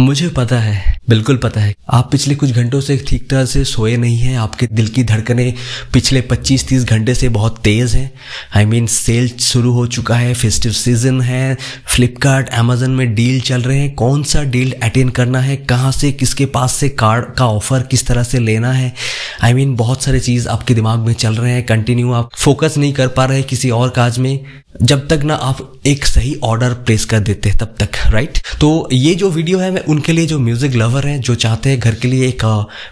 मुझे पता है बिल्कुल पता है। आप पिछले कुछ घंटों से ठीक तरह से सोए नहीं हैं। आपके दिल की धड़कनें पिछले 25-30 घंटे से बहुत तेज हैं। आई मीन सेल शुरू हो चुका है फेस्टिव सीज़न है फ्लिपकार्ट अमेजन में डील चल रहे हैं। कौन सा डील अटेंड करना है? कहाँ से किसके पास से कार्ड का ऑफ़र किस तरह से लेना है? आई I मीन mean, बहुत सारे चीज़ आपके दिमाग में चल रहे हैं। कंटिन्यू आप फोकस नहीं कर पा रहे किसी और काज में। जब तक ना आप एक सही ऑर्डर प्लेस कर देते हैं तब तक राइट तो ये जो वीडियो है मैं उनके लिए जो म्यूज़िक लवर हैं, जो चाहते हैं घर के लिए एक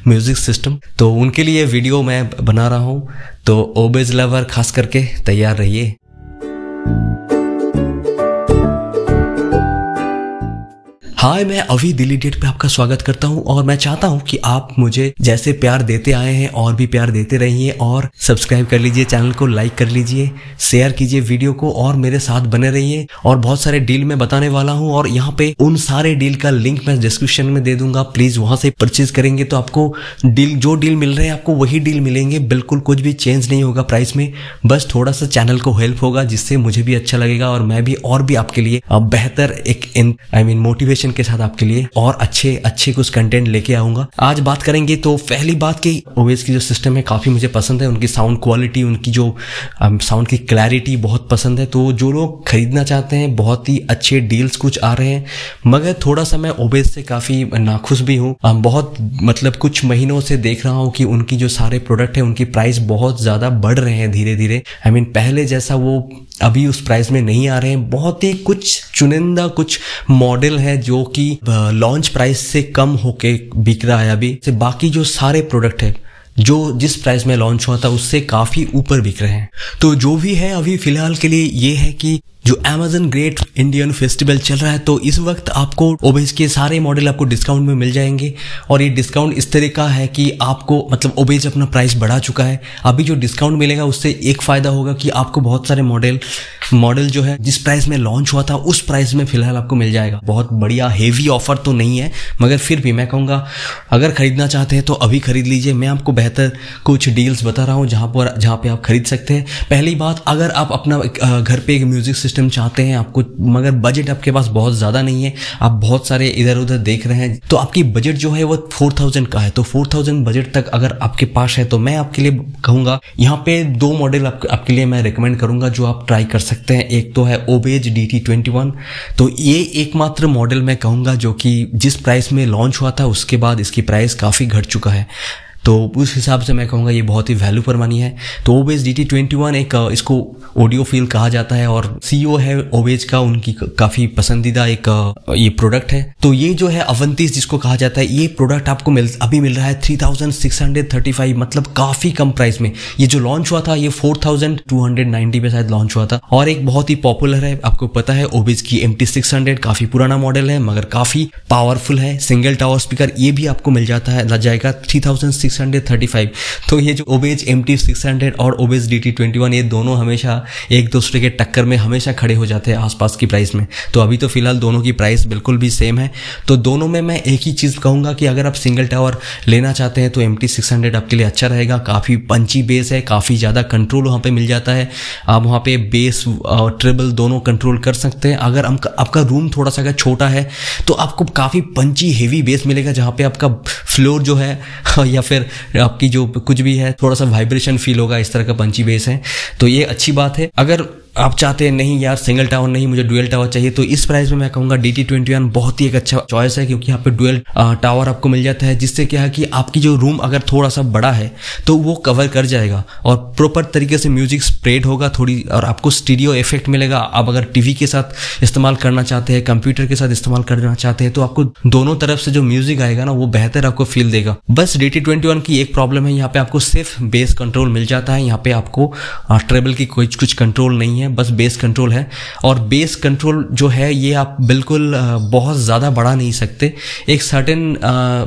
म्यूज़िक सिस्टम तो उनके लिए वीडियो मैं बना रहा हूँ। तो ओबेज लवर खास करके तैयार रहिए। हाय, मैं अभी दिल्ली डेट पे आपका स्वागत करता हूँ और मैं चाहता हूँ कि आप मुझे जैसे प्यार देते आए हैं और भी प्यार देते रहिए और सब्सक्राइब कर लीजिए, चैनल को लाइक कर लीजिए, शेयर कीजिए वीडियो को और मेरे साथ बने रहिए। और बहुत सारे डील मैं बताने वाला हूँ और यहाँ पे उन सारे डील का लिंक मैं डिस्क्रिप्शन में दे दूँगा। प्लीज़ वहाँ से परचेज करेंगे तो आपको डील, जो डील मिल रहे हैं आपको वही डील मिलेंगे। बिल्कुल कुछ भी चेंज नहीं होगा प्राइस में, बस थोड़ा सा चैनल को हेल्प होगा जिससे मुझे भी अच्छा लगेगा और मैं भी और भी आपके लिए बेहतर एक आई मीन मोटिवेशन के साथ आपके लिए और अच्छे अच्छे कुछ कंटेंट लेके आऊँगा। आज बात करेंगे तो पहली बात की ओवेस की जो सिस्टम है काफ़ी मुझे पसंद है। उनकी साउंड क्वालिटी उनकी जो साउंड um, की क्लैरिटी बहुत पसंद है। तो जो लोग खरीदना चाहते हैं बहुत ही अच्छे डील्स कुछ आ रहे हैं। मगर थोड़ा सा मैं ओबेस से काफ़ी नाखुश भी हूँ। बहुत मतलब कुछ महीनों से देख रहा हूँ कि उनकी जो सारे प्रोडक्ट है उनकी प्राइस बहुत ज़्यादा बढ़ रहे हैं धीरे धीरे आई मीन पहले जैसा वो अभी उस प्राइस में नहीं आ रहे हैं। बहुत ही कुछ चुनिंदा कुछ मॉडल है जो कि लॉन्च प्राइस से कम होके बिक रहा है अभी। से बाकी जो सारे प्रोडक्ट है, जो जिस प्राइस में लॉन्च हुआ था, उससे काफ़ी ऊपर बिक रहे हैं। तो जो भी है अभी फ़िलहाल के लिए ये है कि जो Amazon ग्रेट इंडियन फेस्टिवल चल रहा है तो इस वक्त आपको ओबेज के सारे मॉडल आपको डिस्काउंट में मिल जाएँगे। और ये डिस्काउंट इस तरह का है कि आपको मतलब ओबेज अपना प्राइस बढ़ा चुका है। अभी जो डिस्काउंट मिलेगा, उससे एक फ़ायदा होगा कि आपको बहुत सारे मॉडल मॉडल जो है, जिस प्राइस में लॉन्च हुआ था, उस प्राइस में फ़िलहाल आपको मिल जाएगा। बहुत बढ़िया हेवी ऑफ़र तो नहीं है, मगर फिर भी मैं कहूँगा, अगर खरीदना चाहते हैं तो अभी खरीद लीजिए। मैं आपको बेहतर कुछ डील्स बता रहा हूँ, जहाँ पर जहाँ पर आप खरीद सकते हैं। पहली बात, अगर आप अपना घर पर एक म्यूज़िक सिस्टम चाहते हैं आपको मगर बजट आपके पास बहुत ज़्यादा नहीं है आप बहुत सारे इधर उधर देख रहे हैं तो आपकी बजट जो है वो फोर थाउज़ेंड का है। तो फोर थाउज़ेंड बजट तक अगर आपके पास है तो मैं आपके लिए कहूँगा यहाँ पे दो मॉडल आप, आपके लिए मैं रिकमेंड करूँगा जो आप ट्राई कर सकते हैं। एक तो है Obage D T twenty one तो ये एकमात्र मॉडल मैं कहूँगा जो कि जिस प्राइस में लॉन्च हुआ था उसके बाद इसकी प्राइस काफ़ी घट चुका है। तो उस हिसाब से मैं कहूँगा ये बहुत ही वैल्यू पर मनी है। तो Obage D T twenty one एक इसको ऑडियो फील कहा जाता है और सीईओ है ओबेज का, उनकी काफ़ी पसंदीदा एक ये प्रोडक्ट है। तो ये जो है अवंतीस जिसको कहा जाता है, ये प्रोडक्ट आपको मिल, अभी मिल रहा है three thousand six hundred thirty five मतलब काफ़ी कम प्राइस में। ये जो लॉन्च हुआ था, ये four thousand two hundred ninety पे शायद लॉन्च हुआ था। और एक बहुत ही पॉपुलर है, आपको पता है ओबेज की एम टी सिक्स हंड्रेड काफ़ी पुराना मॉडल है, मगर काफ़ी पावरफुल है। सिंगल टावर स्पीकर ये भी आपको मिल जाता है जाएगा थ्री थाउज़ेंड सिक्स 635 तो ये जो Obage M T six hundred और Obage D T twenty one ये दोनों हमेशा एक दूसरे के टक्कर में हमेशा खड़े हो जाते हैं आसपास की प्राइस में। तो अभी तो फ़िलहाल दोनों की प्राइस बिल्कुल भी सेम है। तो दोनों में मैं एक ही चीज़ कहूँगा कि अगर आप सिंगल टावर लेना चाहते हैं तो एम टी सिक्स हंड्रेड आपके लिए अच्छा रहेगा। काफ़ी पंची बेस है, काफ़ी ज़्यादा कंट्रोल वहाँ पर मिल जाता है। आप वहाँ पर बेस और ट्रिबल दोनों कंट्रोल कर सकते हैं। अगर आपका रूम थोड़ा सा अगर छोटा है तो आपको काफ़ी पंची हेवी बेस मिलेगा, जहाँ पे आपका फ्लोर जो है, या फिर आपकी जो कुछ भी है, थोड़ा सा वाइब्रेशन फील होगा, इस तरह का पंची बेस है तो ये अच्छी बात है। अगर आप चाहते हैं, नहीं यार सिंगल टावर नहीं, मुझे डुअल टावर चाहिए तो इस प्राइस में मैं कहूँगा डी टी ट्वेंटी वन बहुत ही एक अच्छा चॉइस है, क्योंकि यहाँ पे डुअल टावर आपको मिल जाता है, जिससे क्या है कि आपकी जो रूम अगर थोड़ा सा बड़ा है तो वो कवर कर जाएगा और प्रॉपर तरीके से म्यूज़िक स्प्रेड होगा थोड़ी और आपको स्टीडियो इफ़ेक्ट मिलेगा। आप अगर टीवी के साथ इस्तेमाल करना चाहते हैं कंप्यूटर के साथ इस्तेमाल करना चाहते हैं तो आपको दोनों तरफ़ से जो म्यूज़िक आएगा ना, वो बेहतर आपको फील देगा। बस डी टी ट्वेंटी वन की एक प्रॉब्लम है, यहाँ पे आपको सिर्फ़ बेस कंट्रोल मिल जाता है, यहाँ पे आपको ट्रेबल की कोई कुछ कंट्रोल नहीं है। बस बेस कंट्रोल है। और बेस कंट्रोल जो है ये आप बिल्कुल बहुत ज़्यादा बढ़ा नहीं सकते। एक सर्टेन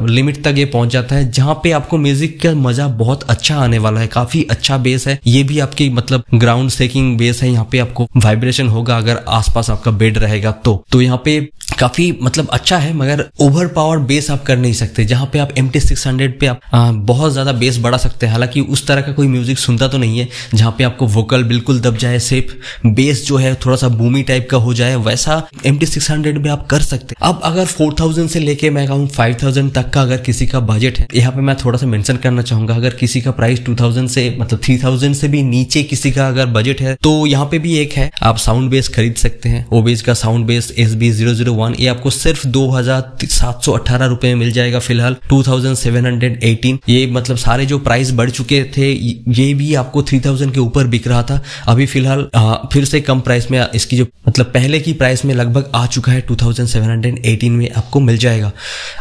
लिमिट तक ये पहुँच जाता है जहाँ पे आपको म्यूज़िक का मज़ा बहुत अच्छा आने वाला है। काफ़ी अच्छा बेस है। ये भी आपकी मतलब ग्राउंड सेकिंग बेस है। यहाँ पे आपको वाइब्रेशन होगा अगर आसपास आपका बेड रहेगा तो। तो यहाँ पे काफ़ी मतलब अच्छा है मगर ओवर पावर बेस आप कर नहीं सकते। जहाँ पे आप एम टी सिक्स हंड्रेड पे आप आ, बहुत ज़्यादा बेस बढ़ा सकते हैं। हालाँकि उस तरह का कोई म्यूज़िक सुनता तो नहीं है जहाँ पे आपको वोकल बिल्कुल दब जाए सिर्फ़ बेस जो है थोड़ा सा भूमि टाइप का हो जाए, वैसा एम टी सिक्स हंड्रेड में आप कर सकते हैं। अब अगर फोर थाउज़ेंड से लेके मैं कहूँ फाइव थाउज़ेंड तक का अगर किसी का बजट है, यहाँ पे मैं थोड़ा सा मेंशन करना चाहूँगा, अगर किसी का प्राइस टू थाउज़ेंड से मतलब थ्री थाउज़ेंड से भी नीचे किसी का अगर बजट है तो यहाँ पे भी एक है, आप साउंड बेस खरीद सकते हैं। ओबेज का sound base S B zero zero one ये आपको सिर्फ़ दो हज़ार सात सौ अठारह रुपए में मिल जाएगा फ़िलहाल two thousand seven hundred eighteen ये मतलब सारे जो प्राइस बढ़ चुके थे, ये भी आपको थ्री थाउज़ेंड के ऊपर बिक रहा था। अभी फ़िलहाल फिर से कम प्राइस में, इसकी जो मतलब पहले की प्राइस में लगभग आ चुका है 2718 में, आपको मिल जाएगा।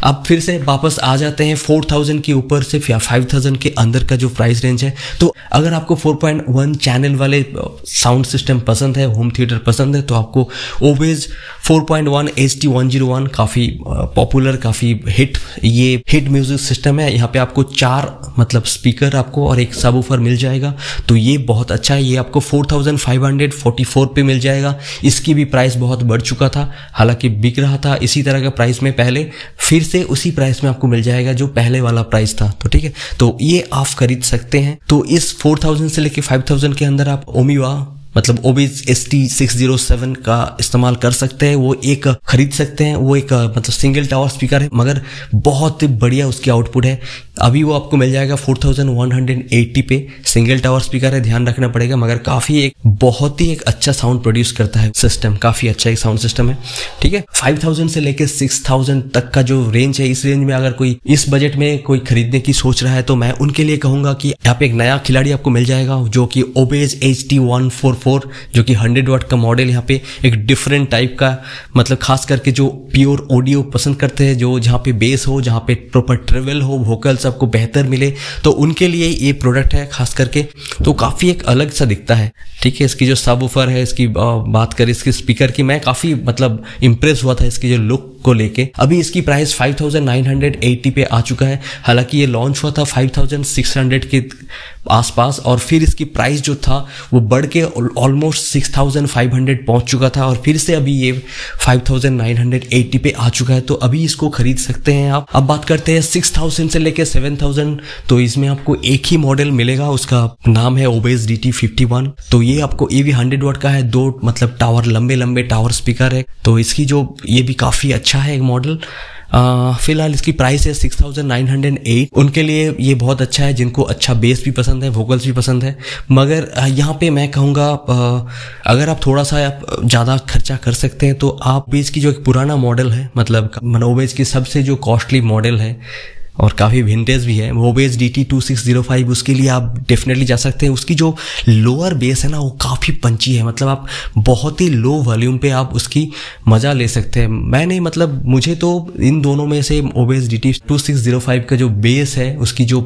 अब फिर से वापस आ जाते हैं 4000 के ऊपर से, या 5000 के अंदर का जो प्राइस रेंज है। तो अगर आपको 4.1 चैनल वाले साउंड सिस्टम पसंद है होम थिएटर पसंद है तो आपको ओवेज 4.1 एच टी वन काफ़ी पॉपुलर काफ़ी हिट ये हिट म्यूज़िक सिस्टम है। यहाँ पे आपको चार मतलब स्पीकर आपको और एक सब मिल जाएगा। तो ये बहुत अच्छा है, ये आपको 4544 पे मिल जाएगा। इसकी भी प्राइस बहुत बढ़ चुका था, हालाँकि बिक रहा था इसी तरह का प्राइस में पहले, फिर से उसी प्राइस में आपको मिल जाएगा जो पहले वाला प्राइस था। तो ठीक है तो ये आप खरीद सकते हैं। तो इस 4000 से लेके 5000 के अंदर आप ओमिवा मतलब Obage S T six zero seven का इस्तेमाल कर सकते हैं। वो एक खरीद सकते हैं, वो एक मतलब सिंगल टावर स्पीकर है, मगर बहुत बढ़िया उसकी आउटपुट है। अभी वो आपको मिल जाएगा 4180 पे। सिंगल टावर स्पीकर है, ध्यान रखना पड़ेगा, मगर काफ़ी एक, बहुत ही एक अच्छा साउंड प्रोड्यूस करता है सिस्टम काफ़ी अच्छा एक साउंड सिस्टम है, ठीक है? 5000 से लेकर 6000 तक का जो रेंज है, इस रेंज में अगर कोई, इस बजट में कोई खरीदने की सोच रहा है तो मैं उनके लिए कहूँगा कि यहाँ पे एक नया खिलाड़ी आपको मिल जाएगा, जो कि ओबेज एच टी जो कि हंड्रेड वाट का मॉडल यहाँ पे एक डिफरेंट टाइप का मतलब खास करके जो प्योर ऑडियो पसंद करते हैं, जो जहाँ पे बेस हो, जहाँ पे प्रॉपर ट्रेवल हो वोकल्स आपको बेहतर मिले तो उनके लिए ये प्रोडक्ट है खास करके। तो काफ़ी एक अलग सा दिखता है। ठीक है, इसकी जो सब है, इसकी बात करें, इसकी स्पीकर की, मैं काफ़ी मतलब इम्प्रेस हुआ था इसकी जो लुक को लेके। अभी इसकी प्राइस 5980 पे आ चुका है। हालाँकि ये लॉन्च हुआ था 5600 के आसपास और फिर इसकी प्राइस जो था, वो बढ़ के ऑलमोस्ट 6500 पहुँच चुका था और फिर से अभी ये 5980 पे आ चुका है। तो अभी इसको खरीद सकते हैं आप। अब बात करते हैं 6000 से लेके 7000 तो इसमें आपको एक ही मॉडल मिलेगा, उसका नाम है ओबेज डी टी तो ये आपको ये भी हंड्रेड वाट का है। दो मतलब टावर लंबे लंबे टावर स्पीकर है। तो इसकी जो ये भी काफ़ी अच्छा है एक मॉडल फ़िलहाल इसकी प्राइस है six thousand nine hundred eight उनके लिए ये बहुत अच्छा है, जिनको अच्छा बेस भी पसंद है वोकल्स भी पसंद है. मगर यहाँ पे मैं कहूँगा अगर आप थोड़ा सा आप ज़्यादा खर्चा कर सकते हैं तो आप बेस की जो एक पुराना मॉडल है मतलब मनोवेज की सबसे जो कॉस्टली मॉडल है और काफ़ी विंटेज भी है। वो base D T two six zero five उसके लिए आप डेफिनेटली जा सकते हैं। उसकी जो लोअर बेस है ना, वो काफ़ी पंची है। मतलब आप बहुत ही लो वॉल्यूम पे आप उसकी मज़ा ले सकते हैं। मैंने मतलब मुझे तो इन दोनों में से Obage D T two six zero five का जो बेस है, उसकी जो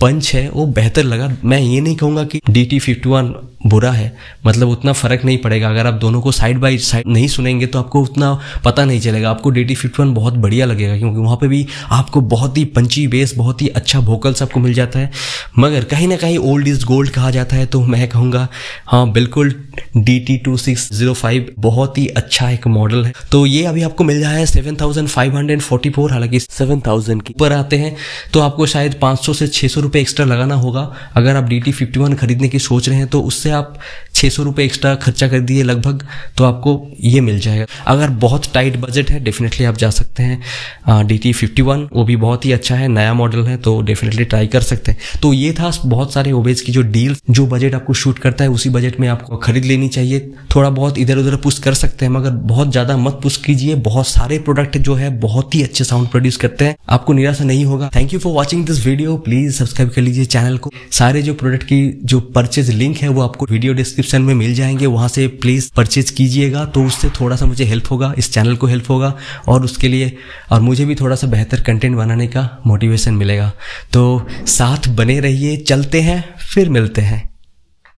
पंच है, वो बेहतर लगा। मैं ये नहीं कहूँगा कि डी टी फिफ्टी वन बुरा है। मतलब उतना फ़र्क नहीं पड़ेगा। अगर आप दोनों को साइड बाई साइड नहीं सुनेंगे तो आपको उतना पता नहीं चलेगा। आपको डी टी फिफ्टी वन बहुत बढ़िया लगेगा, क्योंकि वहाँ पर भी आपको बहुत ही पंची बेस बहुत ही अच्छा वोकल्स आपको मिल जाता है। मगर कहीं ना कहीं ओल्ड इज़ गोल्ड कहा जाता है तो मैं कहूँगा हाँ बिल्कुल D T two six zero five बहुत ही अच्छा एक मॉडल है। तो ये अभी आपको मिल है seven thousand five hundred forty four हालाँकि सेवन थाउज़ेंड के ऊपर आते हैं। तो आपको शायद पाँच सौ से छः सौ रुपये एक्स्ट्रा लगाना होगा। अगर आप डी टी फिफ्टी वन खरीदने की सोच रहे हैं तो उससे आप छः सौ रुपये एक्स्ट्रा खर्चा कर दिए लगभग तो आपको ये मिल जाएगा। अगर बहुत टाइट बजट है डेफिनेटली आप जा सकते हैं डी टी फिफ्टी वन वो भी बहुत ही अच्छा है, नया मॉडल है तो डेफिनेटली ट्राई कर सकते हैं। तो ये था बहुत सारे ओबेज की जो डील जो बजट आपको शूट करता है, उसी बजट में आपको खरीद लेनी चाहिए। थोड़ा बहुत इधर उधर पुश कर सकते हैं, मगर बहुत ज़्यादा मत पुश कीजिए। बहुत सारे प्रोडक्ट जो है, बहुत ही अच्छे साउंड प्रोड्यूस करते हैं। आपको निराशा नहीं होगा। Thank you for watching this video please subscribe कर लीजिए चैनल को। सारे जो प्रोडक्ट की जो परचेज लिंक है, वो आपको वीडियो डिस्क्रिप्शन में मिल जाएँगे। वहाँ से प्लीज़ परचेज कीजिएगा। तो उससे थोड़ा सा मुझे हेल्प होगा, इस चैनल को हेल्प होगा। और उसके लिए, और मुझे भी थोड़ा सा बेहतर कंटेंट बनाने का मोटिवेशन मिलेगा। तो साथ बने रहिए चलते हैं फिर मिलते हैं।